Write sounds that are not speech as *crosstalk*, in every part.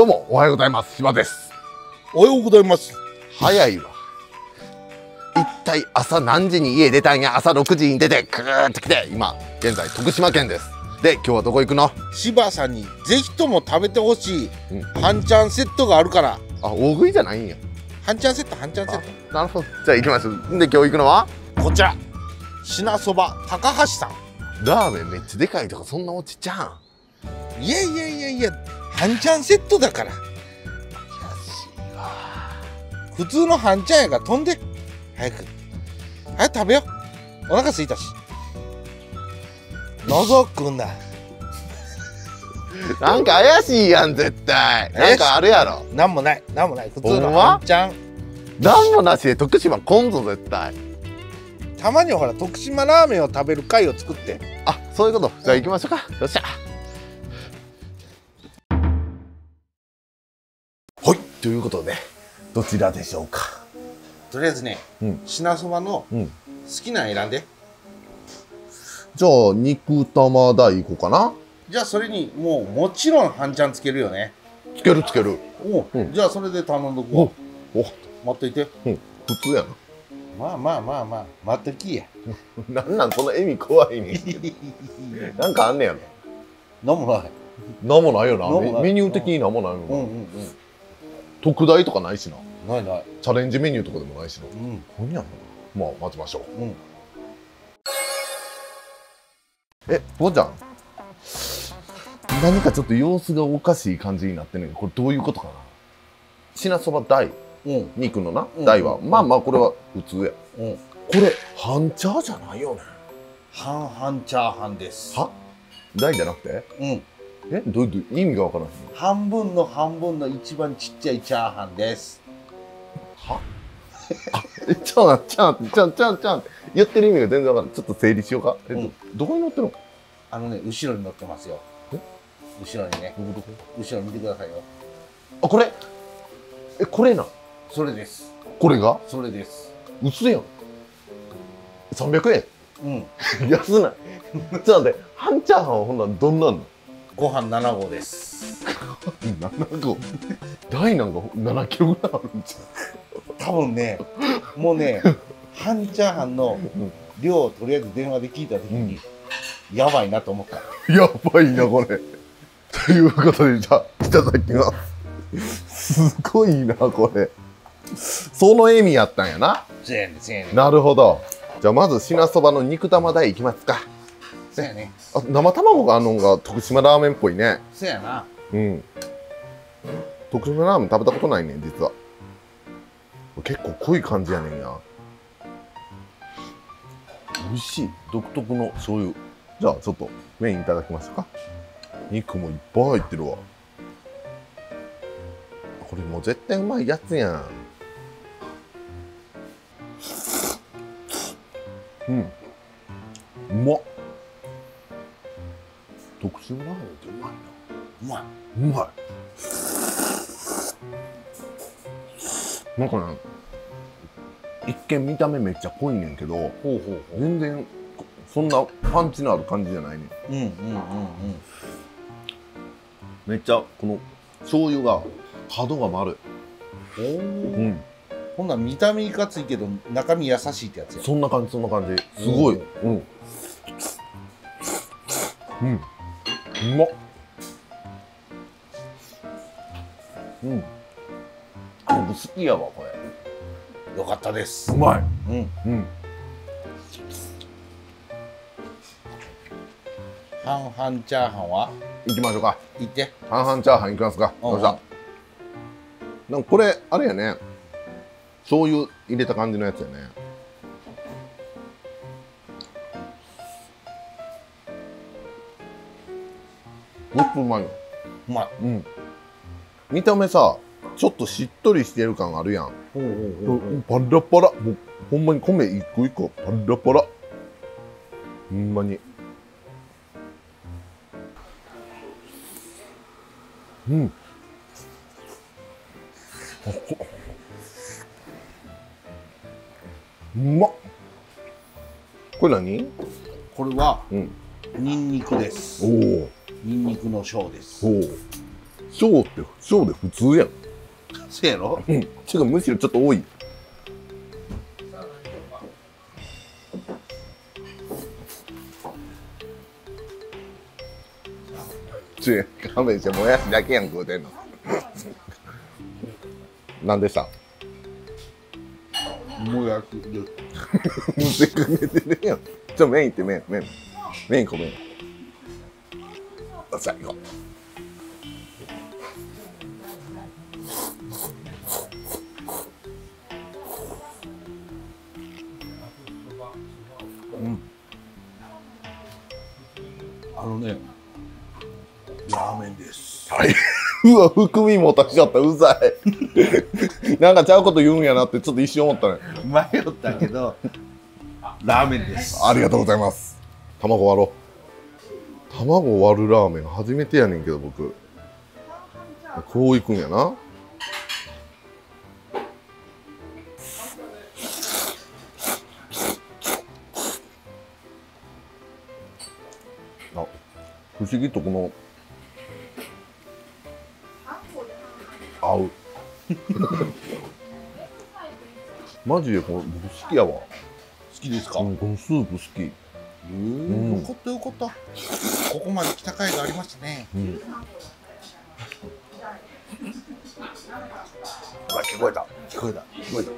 どうもおはようございます。柴です。おはようございます。早いわ。一体朝何時に家出たんや？朝6時に出てクーって来て今現在徳島県です。で今日はどこ行くの？柴さんにぜひとも食べてほしい。うん。半ちゃんセットがあるから。あ大食いじゃないんや。半ちゃんセット、半ちゃんセッあなるほど。じゃあ行きます。んで今日行くのは？ト。こちら。品そば高橋さラーメンめっちゃでかいとかそんなおちっちゃんん。いやいやいやいや、半ちゃんセットだから。安いわ普通の半ちゃんやから飛んで。早く。早く食べよう。お腹すいたし。覗くな。*laughs* なんか怪しいやん絶対なんかあるやろなんもない。なんもない。普通の半ちゃん。なんもなしで徳島来んぞ絶対たまにはほら、徳島ラーメンを食べる会を作って。あそういうことじゃあ行きましょうかよっしゃということでどちらでしょうか？とりあえずね、うん。品そばのうん。好きなの選んで。じゃあ肉玉大行こうかな？じゃあそれにもうもちろん半ちゃんつけるよね。つけるつける。おう、うん。じゃあそれで頼んどくわ。お待っといて。普通やまあまあまあまあ待っときや。な *laughs* なんなんその笑み怖いね *laughs* なんかあんねやろ。なんもないよな。なんもないメメニュー的になんもないよな、うんうん特大とかないしな。うんないない。チャレンジメニューとかでもないしな。うん。何やろなまあ待ちましょう。うん。え坊ちゃん。何かちょっと様子がおかしい感じになってんねん。けどこれどういうことかな？品そば大うん。肉のな？うん。大は、うん。まあまあこれは普通や。うん。これ半チャーじゃないよね？半々チャーハンです。は？大じゃなくて？うんえどういう意味がわからない半分の半分の一番ちっちゃいチャーハンです。は？え *laughs* ちゃんちゃんちゃんちゃんちゃんって言ってる意味が全然わからない。ちょっと整理しようか。え、どうん。どこに乗ってるの？あのね後ろに乗ってますよ。え？後ろにね。後ろ見てくださいよ。あこれ？えこれな？それです。これが？それです。薄やん。300円？うん。*laughs* 安ない。ちょっと待って半チャーハンはほんならどんなんの？ご飯7合です。7個大なんか7キロぐらいあるんじ多分ねもうね半チャーハンの量をとりあえず電話で聞いた時に、やばいなと思った。ゃんやばいなこれ。ということでじゃあいただきます。すごいなこれ。その意味やったんやな。なるほど。じゃあまず品そばの肉玉大いきますかそうやね。あ生卵があるのが徳島ラーメンっぽいね。そうやな。うん。徳島ラーメン食べたことないねん実は。結構濃い感じやねんや。美味しい。独特の醤油。じゃあちょっとメインいただきましょうか。肉もいっぱい入ってるわ。これもう絶対うまいやつやん。うん。うまっ徳島ラーメンってうまいなうまい。うまい。なんかね一見見た目めっちゃ濃いねんけどほうほうほう。全然そんなパンチのある感じじゃないね。んうんうんうん。めっちゃこの醤油が角が丸い、うんおー。うん、ほんなら見た目いかついけど中身優しいってやつや。そんな感じそんな感じ。すごい。うん。うん。うまっ。うん。僕好きやわこれ。よかったです。うまい。うん。うん。半々チャーハンは？行きましょうか。いって。半々チャーハンいきますか。うん。よっしゃ。なんかこれあれやね。醤油入れた感じのやつやね。ごっつうまいよ。うまいうん。見た目さ、ちょっとしっとりしてる感あるやん。ほうほうほうほうパラパラ。もうほんまに米一個一個パラパラ。ほんまに。うん。あこうまっ。これ何？これはうん。ニンニクですおお。ニンニクのショーです。おお。小って小で普通やん。そうやろ？うん。ちかむしろちょっと多い。ちゅ勘弁してもやしだけやん食うてんの。なんでした？もやしむ *laughs* せかけてるやん。ちょ麺いって麺麺。麺こ麺よっしゃ行こあのねラーメンです。うはい。*laughs* うわ含み持たしちゃった。うざい。*laughs* なんかちゃうこと言うんやなってちょっと一瞬思ったね。迷ったけどラーメンです。ありがとうございます。卵割ろう卵割るラーメン初めてやねんけど僕。こういくんやな。あ不思議とこの。合う。*laughs* マジでこの僕好きやわ。好きですか、うんこのスープ好きえーよかったよかったここまで来た甲斐がありましたねうん。あ、聞こえた。聞こえた聞こえた。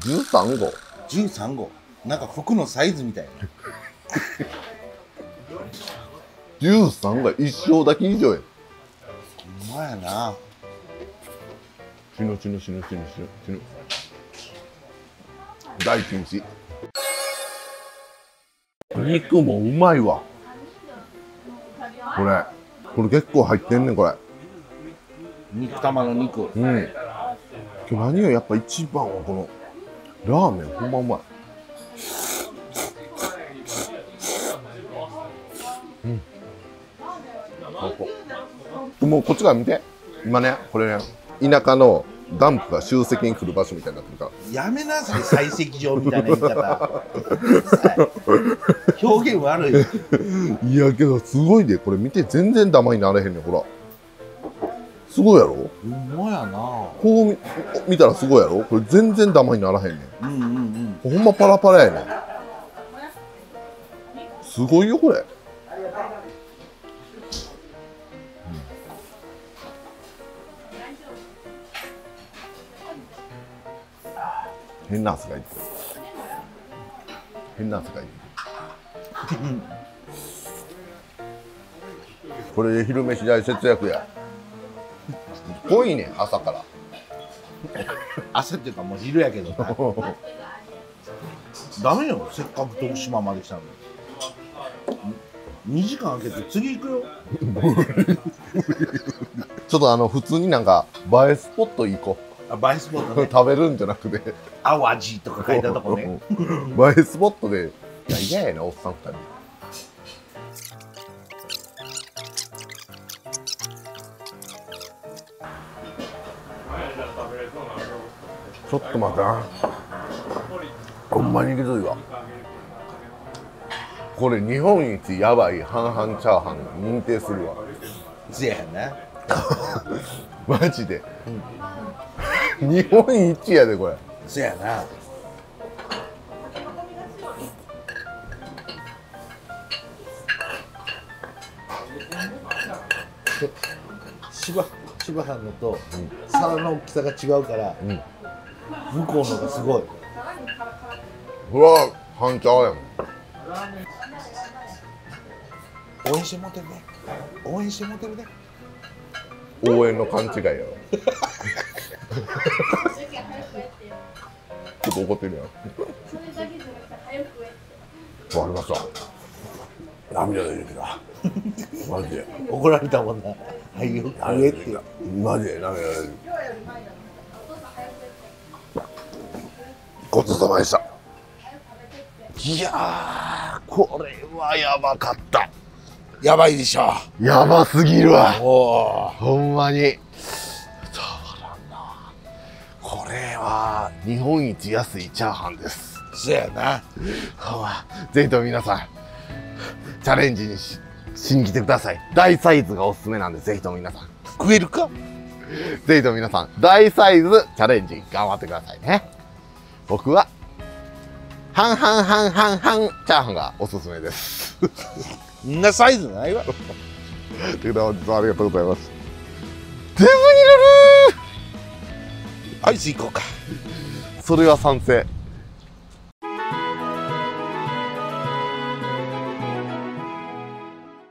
十三号。13号なんか服のサイズみたいな十三が一生だけ以上や。ほんまやな死ぬ死ぬ死ぬ死ぬ死ぬ死ぬ。大禁止。肉もうまいわ。これ。これ結構入ってんねんこれ。肉玉の肉うん。今日何よやっぱ一番はこのラーメンほんまうまい。うん。もうこっちから見て。今ね、これね、田舎のダンプが集積に来る場所みたいになってるから。やめなさい採石場みたいな言い方 *laughs* 表現悪いいやけどすごいで、これ見て全然ダマになれへんねん、ほら。すごいやろ？ほんまやなこう見見たらすごいやろ？これ全然ダマにならへんねん。うんうんうんほんまパラパラやねん。すごいよ、これ。変な汗がいってる。変な汗がいってる。これで昼飯代節約や。濃いねん、朝から。汗っていうかもう昼やけどなダメよせっかく徳島まで来たのに2時間空けて次行くよ *laughs* ちょっとあの、普通になんか、映えスポット行こあバイスポッう。トね *laughs* 食べるんじゃなくて。淡路とか書いたとこね *laughs* 映えスポットで、いや、嫌やな、おっさん二人。ちょっと待ってな。ほんまにひどいわ。これ日本一やばい半々チャーハン認定するわ。せやな *laughs* マジで。日本一やで、これ。せやな。芝芝さんのと皿の大きさが違うから、ん向こうのがすごい。うわ、半チャーやもん。応援してもてるね。応援してもてるね。応援の勘違いやろ *laughs* ちょっと怒ってるやん。わかりました。涙が出てきた。マジで。怒られたもんな。はいよ食えって。マジで。涙が出てきた。ごちそうさまでした。いやーこれはやばかった。やばいでしょ。やばすぎるわ。ほんまにこれは日本一安いチャーハンです。そやな。ほんま。ぜひとも皆さんチャレンジにし信じてください。大サイズがおすすめなんでぜひとも皆さん。食えるか？ぜひとも皆さん大サイズチャレンジ頑張ってくださいね。僕は半々半々半チャーハンがおすすめです。んなサイズないわ。*laughs* ということで本日はありがとうございます。デブになるアイス行こうか。それは賛成。